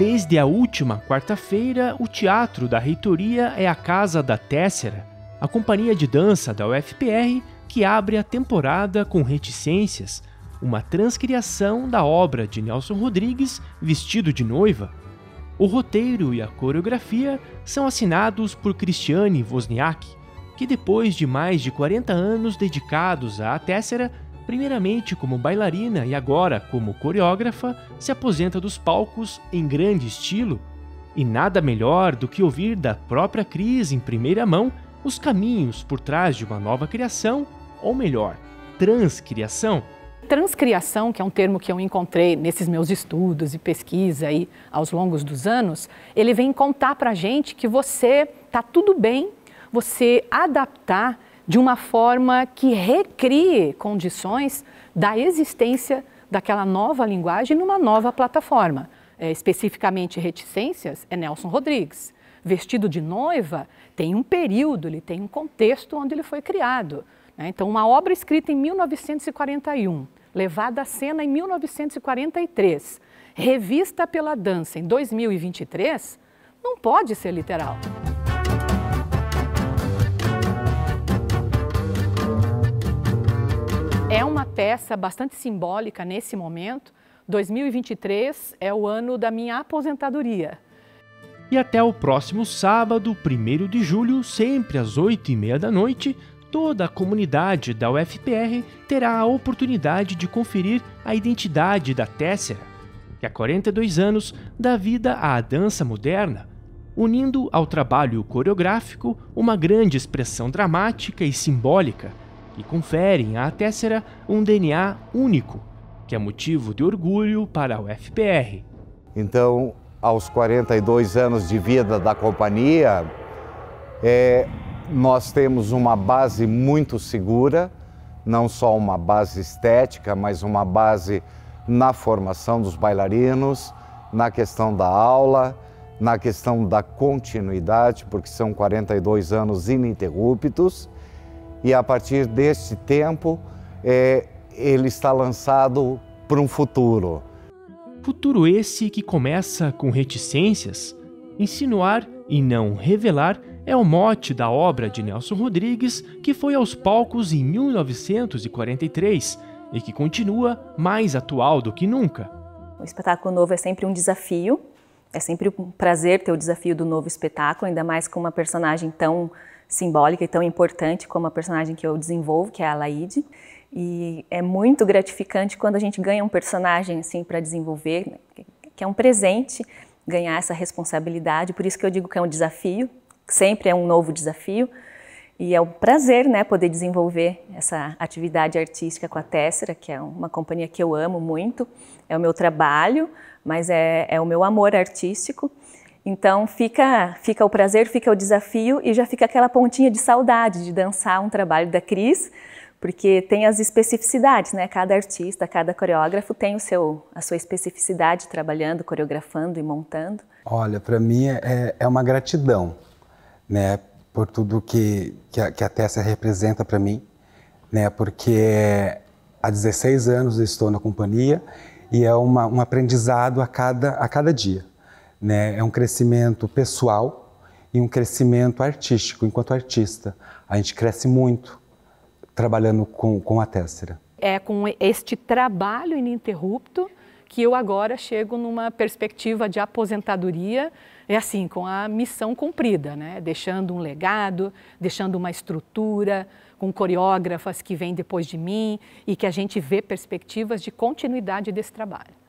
Desde a última quarta-feira, o Teatro da Reitoria é a casa da Tessera, a companhia de dança da UFPR que abre a temporada com Reticências, uma transcriação da obra de Nelson Rodrigues, Vestido de Noiva. O roteiro e a coreografia são assinados por Cristiane Wozniak, que depois de mais de 40 anos dedicados à Tessera, primeiramente como bailarina e agora como coreógrafa, se aposenta dos palcos em grande estilo. E nada melhor do que ouvir da própria Cris em primeira mão os caminhos por trás de uma nova criação, ou melhor, transcriação. Transcriação, que é um termo que eu encontrei nesses meus estudos e pesquisa aí aos longos dos anos, ele vem contar para gente que você está tudo bem você adaptar de uma forma que recrie condições da existência daquela nova linguagem numa nova plataforma. É, especificamente reticências é Nelson Rodrigues. Vestido de noiva tem um período, ele tem um contexto onde ele foi criado. Né? Então, uma obra escrita em 1941, levada à cena em 1943, revista pela dança em 2023, não pode ser literal. É uma peça bastante simbólica nesse momento. 2023 é o ano da minha aposentadoria. E até o próximo sábado, 1 de julho, sempre às 8h30 da noite, toda a comunidade da UFPR terá a oportunidade de conferir a identidade da Tessera, que há 42 anos dá vida à dança moderna, unindo ao trabalho coreográfico uma grande expressão dramática e simbólica e conferem à Tessera um DNA único, que é motivo de orgulho para a UFPR. Então, aos 42 anos de vida da companhia, é, nós temos uma base muito segura, não só uma base estética, mas uma base na formação dos bailarinos, na questão da aula, na questão da continuidade, porque são 42 anos ininterruptos e a partir deste tempo é, ele está lançado para um futuro. Futuro esse que começa com reticências, insinuar e não revelar é o mote da obra de Nelson Rodrigues, que foi aos palcos em 1943 e que continua mais atual do que nunca. O espetáculo novo é sempre um desafio, é sempre um prazer ter o desafio do novo espetáculo, ainda mais com uma personagem tão simbólica e tão importante como a personagem que eu desenvolvo, que é a Laide. E é muito gratificante quando a gente ganha um personagem assim para desenvolver, né? que é um presente ganhar essa responsabilidade. Por isso que eu digo que é um desafio, sempre é um novo desafio. E é um prazer, né, poder desenvolver essa atividade artística com a Tessera, que é uma companhia que eu amo muito. É o meu trabalho, mas é, é o meu amor artístico. Então fica, fica o prazer, fica o desafio e já fica aquela pontinha de saudade de dançar um trabalho da Cris, porque tem as especificidades, né? Cada artista, cada coreógrafo tem o seu, a sua especificidade trabalhando, coreografando e montando. Olha, para mim é, é uma gratidão, né? Por tudo que, que, a, que a Tessa representa para mim, né? Porque há 16 anos eu estou na companhia e é uma, um aprendizado a cada, a cada dia. Né? É um crescimento pessoal e um crescimento artístico. Enquanto artista, a gente cresce muito trabalhando com, com a Tessera. É com este trabalho ininterrupto que eu agora chego numa perspectiva de aposentadoria, é assim, com a missão cumprida, né? deixando um legado, deixando uma estrutura, com coreógrafas que vêm depois de mim e que a gente vê perspectivas de continuidade desse trabalho.